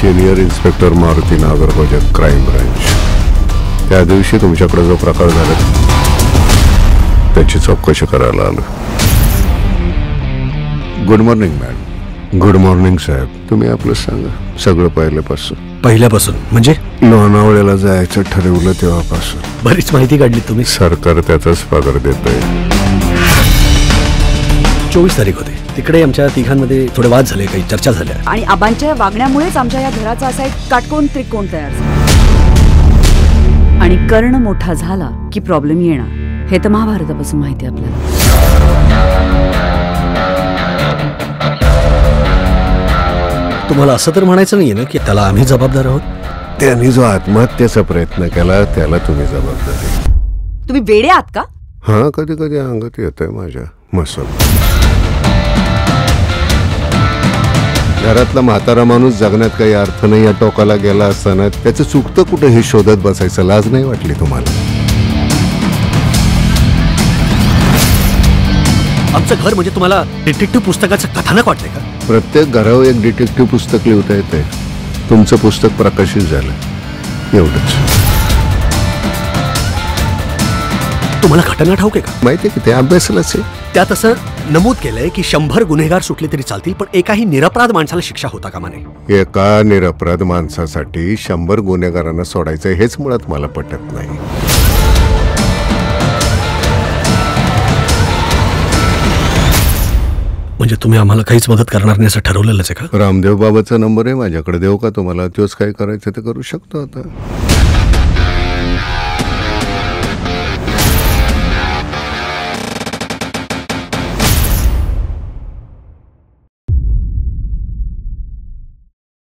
Senior inspector Maruti Nagargoje crime branch त्या दिवशी तुमच्याकडे जो प्रकार झाला त्याची चौकशी करायला आलो. Good morning madam good morning साहेब तुम्ही आपलं सांगा. सगळं पहिल्यापासून. पहिल्यापासून? म्हणजे? लोणावळ्याला जायचं ठरवलं तेव्हापासून. बरीच माहिती काढली तुम्ही. सरकार त्याचाच पगार देत आहे चोवीस तारीख होते. तिकडे आमच्या तिघांमध्ये थोडे वाद झाले काही चर्चा झाल्या. आणि आबांच्या वागण्यामुळेच आमच्या या घराचा असा एक काटकोन त्रिकोण तयार झाला. आणि कर्ण मोठा झाला की प्रॉब्लेम येणार. हे तर महाभारतापासून माहिती आहे आपल्याला. तुम्हाला असं तर म्हणायचं नाहीये ना की त्याला आम्ही जबाबदार आहोत? त्यांनी जो आत्महत्येचा प्रयत्न केला त्याला तुम्ही जबाबदारी तुम्ही वेडे आहात का? हा कधी कधी अंगात येत आहे माझ्या मसल घरातला म्हातारा माणूस जगण्यात काही अर्थ नाही या टोकाला गेला असताना त्याचं चुकतं कुठं हे शोधत बसायचं लाज नाही वाटली तुम्हाला? आमचं घर म्हणजे तुम्हाला डिटेक्टिव्ह पुस्तकाचं कथानक वाटतंय का? प्रत्येक घरावर एक डिटेक्टिव्ह पुस्तक लिहिता येते तुमचं पुस्तक प्रकाशित झालं. एवढंच. तुम्हाला घटना ठाऊक आहे का? माहिती आहे की ते अभ्यासालाच आहे. त्यात असं नमूद केलंय की शंभर गुन्हेगार सुटले तरी चालतील पण एकाही निरपराध माणसाला शिक्षा होता कामा नये. एका निरपराध माणसासाठी शंभर गुन्हेगारांना सोडायचं हेच मुळात मला पटत नाही. म्हणजे तुम्ही आम्हाला काहीच मदत करणार नाही असं ठरवलेलंच आहे का? रामदेव बाबाचा नंबर आहे माझ्याकडे. देऊ का तुम्हाला? तोच काय करायचं ते करू शकतो आता.